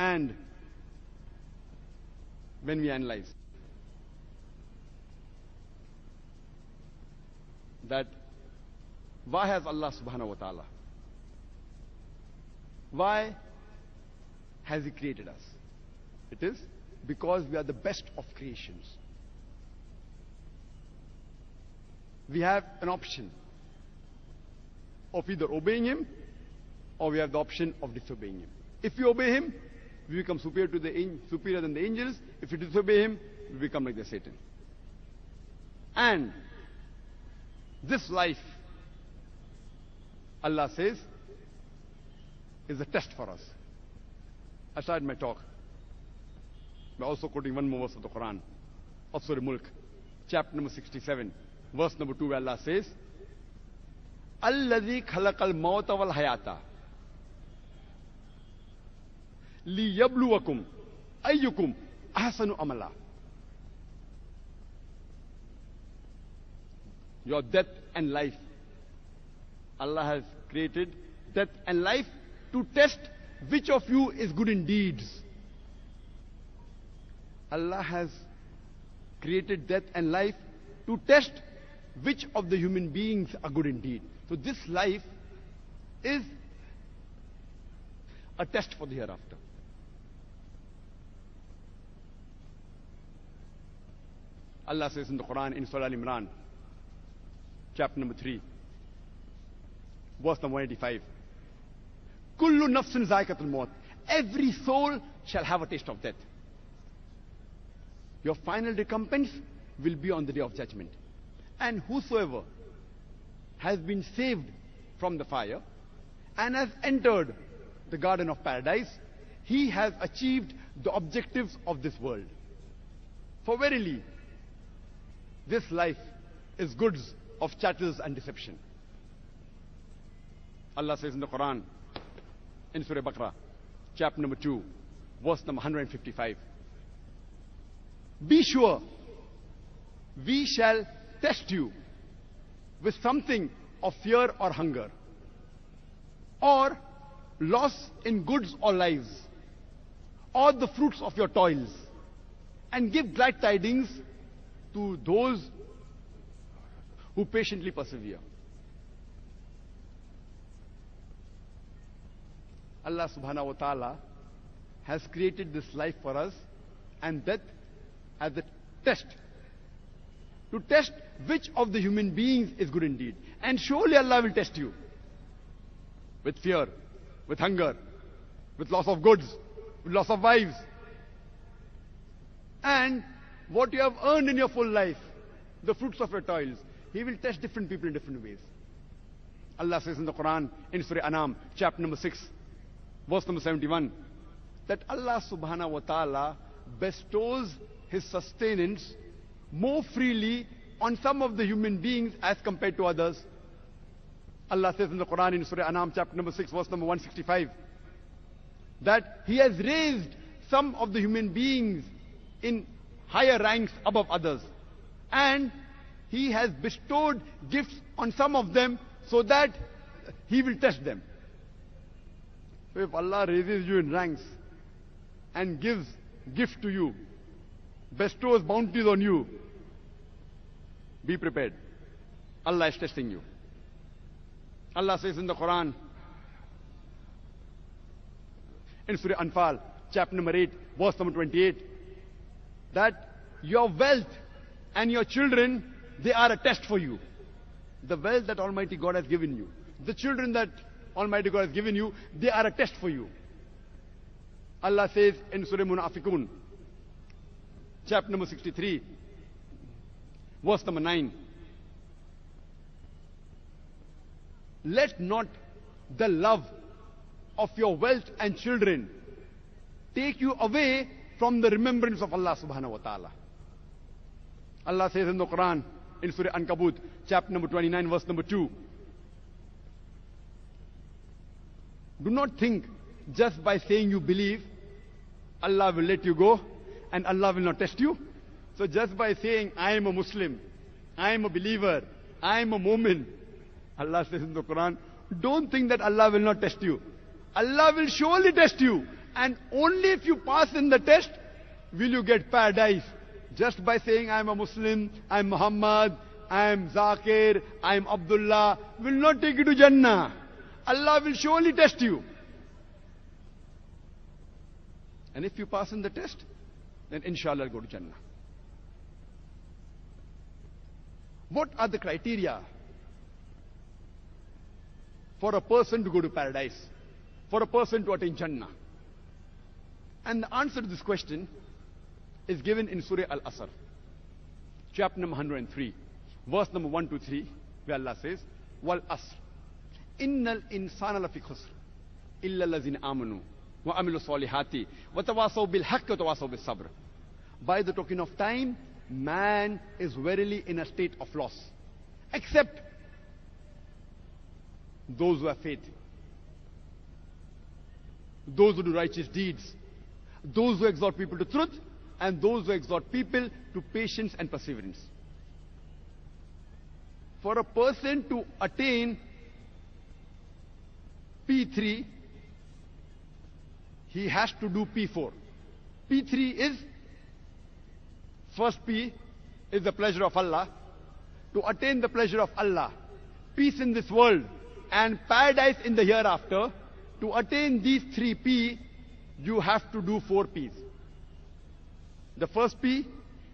And when we analyze that why has Allah subhanahu wa ta'ala why has he created us? It is because we are the best of creations. We have an option of either obeying him or we have the option of disobeying him. If we obey him we become superior to the an- superior than the angels if we disobey him we become like the satan and this life Allah says is a test for us I started my talk by also quoting one more verse of the Quran of Surah Mulk chapter number 67 verse number 2 where Allah says الذي خلق الموت والحياة ليبلوكم أيكم أحسن عملا Your death and life. Allah has created death and life to test which of you is good in deeds. Allah has created death and life to test which of the human beings are good indeed. So this life is a test for the hereafter. Allah says in the Quran in Surah Al Imran, chapter number 3, verse number 185. Kullu nafsin zaikatul maut. Every soul shall have a taste of death. Your final recompense will be on the day of judgment. And whosoever has been saved from the fire and has entered the garden of paradise, he has achieved the objectives of this world. For verily, this life is goods of chattels and deception. Allah says in the Quran, in Surah Baqarah, chapter number 2, verse number 155. Be sure we shall test you with something of fear or hunger, or loss in goods or lives, or the fruits of your toils, and give glad tidings to those who patiently persevere. Allah subhanahu wa ta'ala has created this life for us and death as a test. To test which of the human beings is good indeed. And surely Allah will test you. With fear, with hunger, with loss of goods, with loss of wives. And what you have earned in your full life, the fruits of your toils. He will test different people in different ways. Allah says in the Quran, in Surah Anam, chapter number 6, verse number 71, that Allah subhanahu wa ta'ala bestows his sustenance more freely on some of the human beings as compared to others. Allah says in the Quran in Surah Anam chapter number 6 verse number 165 that he has raised some of the human beings in higher ranks above others and he has bestowed gifts on some of them so that he will test them. So if Allah raises you in ranks and gives gift to you, bestows bounties on you, be prepared. Allah is testing you. Allah says in the Quran, in Surah Anfal, chapter number 8, verse number 28, that your wealth and your children, they are a test for you. The wealth that Almighty God has given you, the children that Almighty God has given you, they are a test for you. Allah says in Surah Munafiqun, chapter number 63, verse number 9. Let not the love of your wealth and children take you away from the remembrance of Allah subhanahu wa ta'ala. Allah says in the Quran, in Surah Ankabut, chapter number 29, verse number 2. Do not think just by saying you believe, Allah will let you go and Allah will not test you. So just by saying, I am a Muslim, I am a believer, I am a Mu'min, Allah says in the Quran, don't think that Allah will not test you. Allah will surely test you And only if you pass in the test will you get paradise. Just by saying I'm a Muslim, I'm Muhammad, I'm Zakir, I'm Abdullah will not take you to Jannah. Allah will surely test you. And if you pass in the test, then inshallah go to Jannah. What are the criteria for a person to go to paradise? For a person to attain Jannah? And the answer to this question is given in Surah Al-Asr, chapter number 103, verse number 1 to 3, where Allah says, Wal Asr. Innal insana lafi khusr. Illa lazin amanu. Wa amilu salihati. Wa tawasaw bil haqq wa tawasaw bil sabr. By the token of time, man is verily in a state of loss. Except those who have faith. Those who do righteous deeds. Those who exhort people to truth. And those who exhort people to patience and perseverance. For a person to attain P3, he has to do P4. P3 is First P is the pleasure of Allah. To attain the pleasure of Allah, peace in this world and paradise in the hereafter, to attain these three P, you have to do four Ps. The first P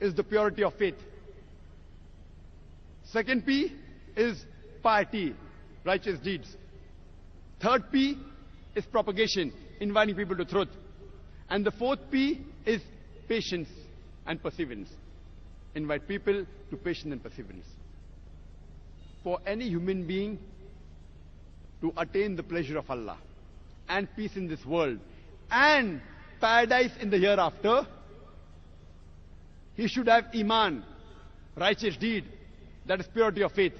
is the purity of faith. Second P is piety, righteous deeds. Third P is propagation, inviting people to truth. And the fourth P is patience and perseverance. Invite people to patience and perseverance. For any human being to attain the pleasure of Allah and peace in this world and paradise in the hereafter, he should have iman, righteous deed, that is purity of faith.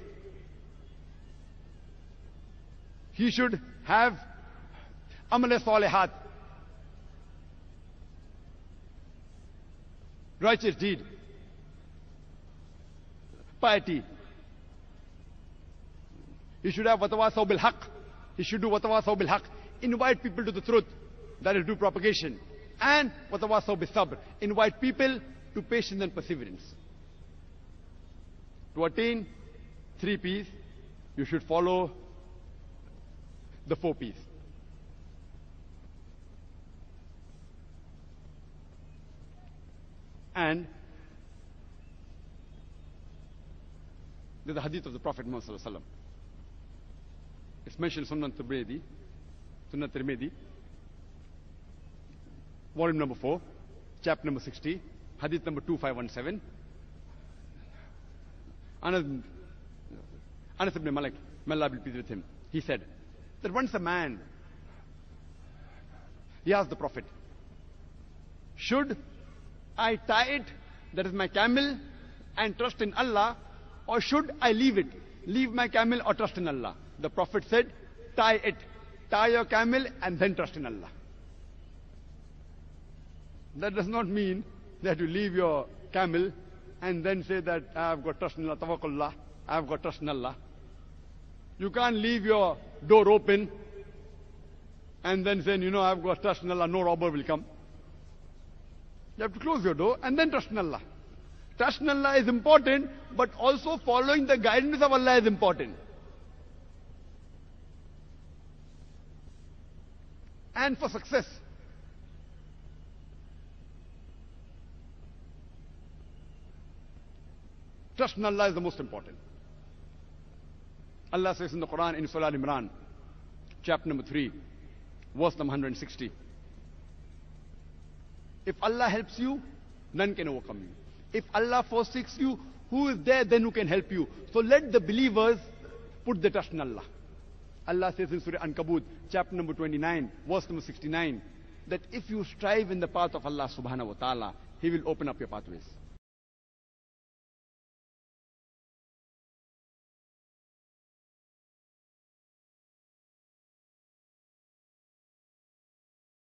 He should have amal salihat, righteous deed, piety. He should have watawasaw bil haq. He should do watawasaw bil haq. Invite people to the truth. That is do propagation. And watawasaw bil sabr. Invite people to patience and perseverance. To attain three P's, you should follow the four P's. And the hadith of the Prophet Muhammad. It's mentioned in Sunan Tirmidhi, Sunan Tirmidhi, volume number 4, chapter number 60, hadith number 2517. Anas, Anas ibn Malik, may Allah be pleased with him, he said that once a man, he asked the Prophet, should I tie it, that is my camel, and trust in Allah, or should I leave it, leave my camel or trust in Allah? The Prophet said, tie it, tie your camel and then trust in Allah. That does not mean that you leave your camel and then say that I've got trust in Allah, tawakkallah, I've got trust in Allah. You can't leave your door open and then say, you know, I've got trust in Allah, no robber will come. You have to close your door and then trust in Allah. Trust in Allah is important, but also following the guidance of Allah is important. And for success, trust in Allah is the most important. Allah says in the Quran in Surah Al-Imran, chapter number 3, verse number 160. If Allah helps you, none can overcome you. If Allah forsakes you, who is there then who can help you? So let the believers put the trust in Allah. Allah says in Surah Ankabut, chapter number 29, verse number 69, that if you strive in the path of Allah subhanahu wa ta'ala, He will open up your pathways.